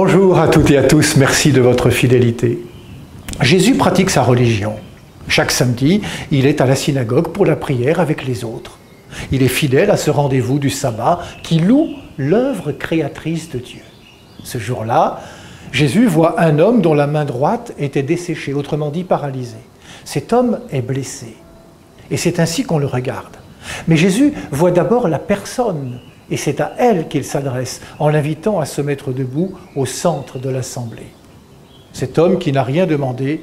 Bonjour à toutes et à tous, merci de votre fidélité. Jésus pratique sa religion. Chaque samedi, il est à la synagogue pour la prière avec les autres. Il est fidèle à ce rendez-vous du sabbat qui loue l'œuvre créatrice de Dieu. Ce jour-là, Jésus voit un homme dont la main droite était desséchée, autrement dit paralysée. Cet homme est blessé. Et c'est ainsi qu'on le regarde. Mais Jésus voit d'abord la personne, et c'est à elle qu'il s'adresse en l'invitant à se mettre debout au centre de l'assemblée. Cet homme qui n'a rien demandé,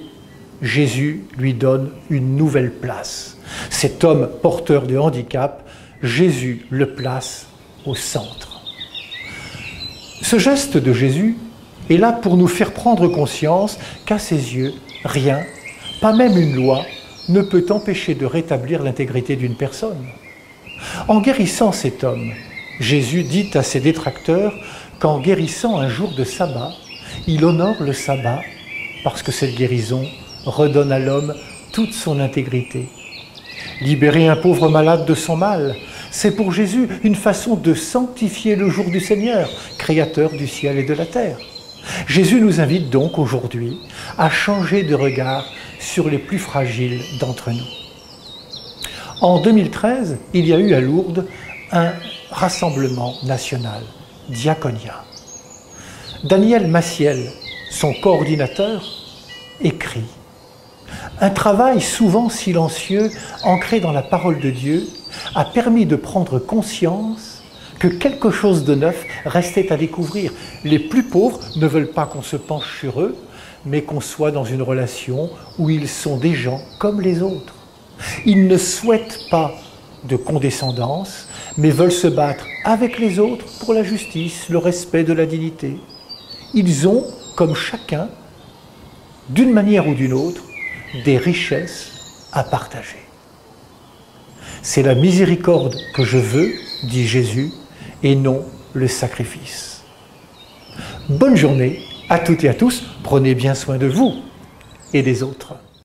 Jésus lui donne une nouvelle place. Cet homme porteur de handicap, Jésus le place au centre. Ce geste de Jésus est là pour nous faire prendre conscience qu'à ses yeux, rien, pas même une loi, ne peut empêcher de rétablir l'intégrité d'une personne. En guérissant cet homme, Jésus dit à ses détracteurs qu'en guérissant un jour de sabbat, il honore le sabbat parce que cette guérison redonne à l'homme toute son intégrité. Libérer un pauvre malade de son mal, c'est pour Jésus une façon de sanctifier le jour du Seigneur, créateur du ciel et de la terre. Jésus nous invite donc aujourd'hui à changer de regard sur les plus fragiles d'entre nous. En 2013, il y a eu à Lourdes un rassemblement national, Diaconia. Daniel Massiel, son coordinateur, écrit Un travail souvent silencieux, ancré dans la parole de Dieu, a permis de prendre conscience que quelque chose de neuf restait à découvrir. Les plus pauvres ne veulent pas qu'on se penche sur eux, mais qu'on soit dans une relation où ils sont des gens comme les autres. Ils ne souhaitent pas de condescendance, mais veulent se battre avec les autres pour la justice, le respect de la dignité. Ils ont, comme chacun, d'une manière ou d'une autre, des richesses à partager. C'est la miséricorde que je veux, dit Jésus, et non le sacrifice. Bonne journée à toutes et à tous. Prenez bien soin de vous et des autres.